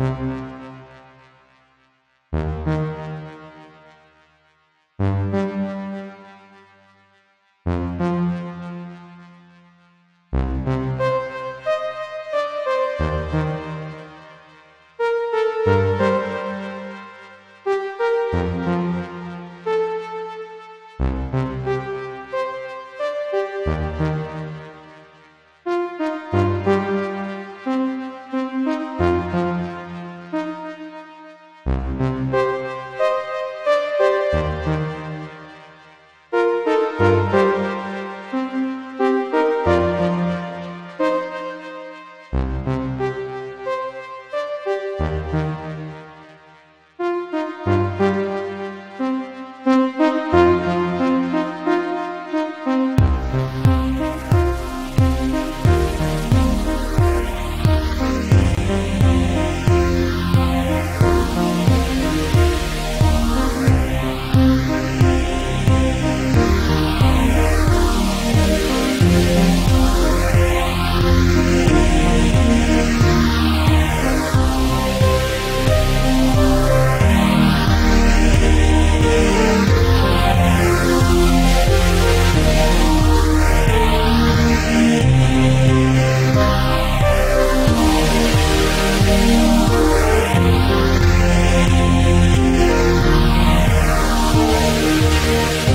Thank Música